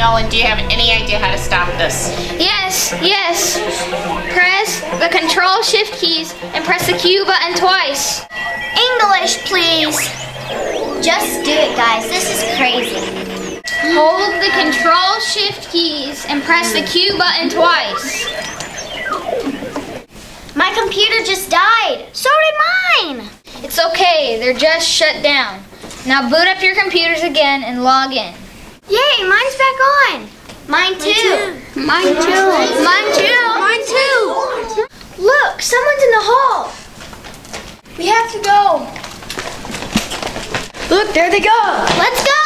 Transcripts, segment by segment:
Nolan, do you have any idea how to stop this? Yes, yes. Press the control shift keys and press the Q button twice. English, please. Just do it, guys. This is crazy. Hold the control shift keys and press the Q button twice. My computer just died. So did mine. It's okay, they're just shut down. Now boot up your computers again and log in. Yay, mine's back on. Mine too. Mine too. Mine too. Mine too. Look, someone's in the hall. We have to go. Look, there they go. Let's go.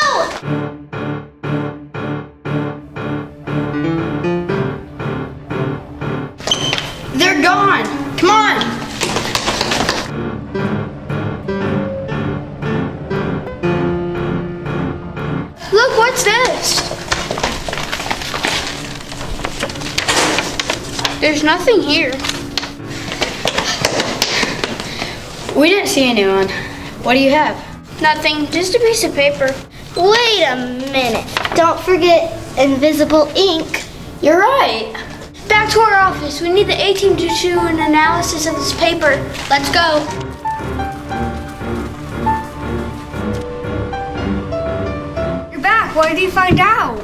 They're gone. Come on. There's nothing here. We didn't see anyone. What do you have? Nothing, just a piece of paper. Wait a minute. Don't forget invisible ink. You're right. Back to our office. We need the A team to do an analysis of this paper. Let's go. You're back. What did you find out?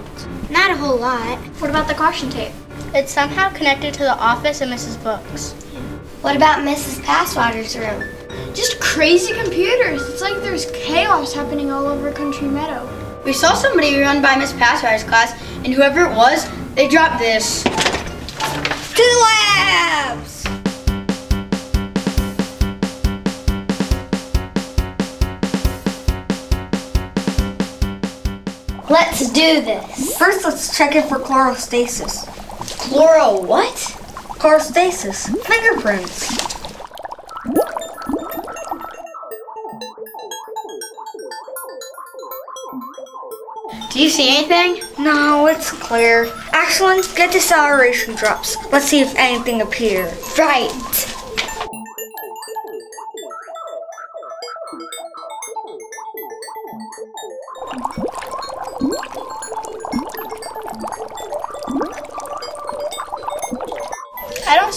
Not a whole lot. What about the caution tape? It's somehow connected to the office of Mrs. Books. What about Mrs. Passwater's room? Just crazy computers. It's like there's chaos happening all over Country Meadow. We saw somebody run by Miss Passwater's class, and whoever it was, they dropped this. To the labs! Let's do this. First, let's check it for chlorostasis. Chloro what? Chlorostasis. Fingerprints. Do you see anything? No, it's clear. Excellent. Get deceleration drops. Let's see if anything appears. Right. I don't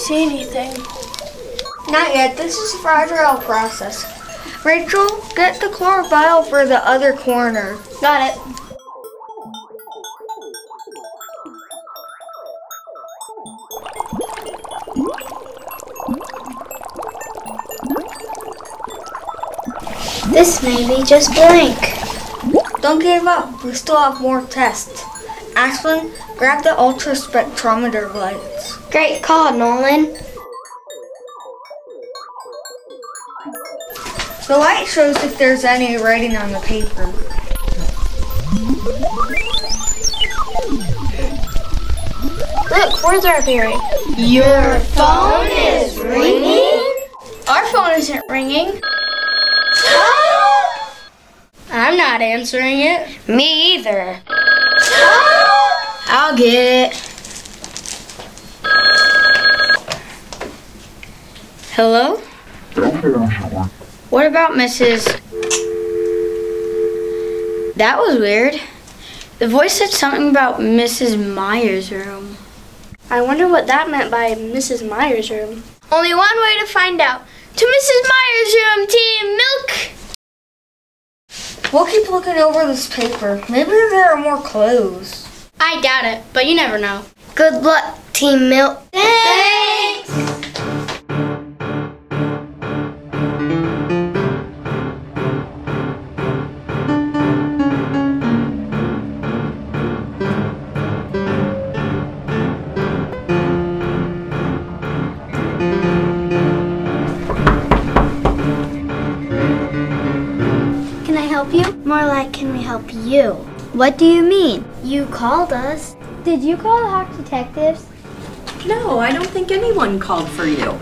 see anything. Not yet. This is fragile process. Rachel, get the chlorophyll for the other corner. Got it. This may be just blank. Don't give up. We still have more tests. Ashlyn, grab the ultra spectrometer lights. Great call, Nolan. The light shows if there's any writing on the paper. Look, words are appearing. Your phone is ringing? Our phone isn't ringing. I'm not answering it. Me either. I'll get it. Hello? What about Mrs. That was weird. The voice said something about Mrs. Myers' room. I wonder what that meant by Mrs. Myers' room. Only one way to find out. To Mrs. Myers' room, Team Milk! We'll keep looking over this paper. Maybe there are more clues. I doubt it, but you never know. Good luck, Team Milk. Thanks! Can I help you? More like, can we help you? What do you mean? You called us. Did you call the Hawk Detectives? No, I don't think anyone called for you.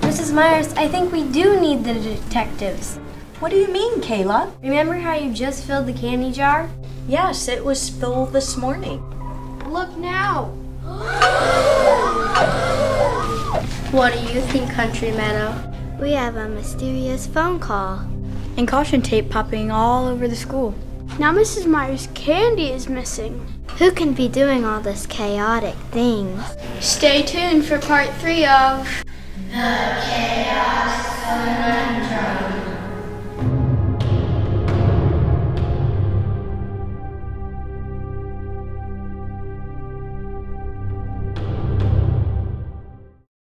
Mrs. Myers, I think we do need the detectives. What do you mean, Kayla? Remember how you just filled the candy jar? Yes, it was full this morning. Look now. What do you think, Country Meadow? We have a mysterious phone call. And caution tape popping all over the school. Now Mrs. Myers' candy is missing. Who can be doing all this chaotic things? Stay tuned for part three of The chaos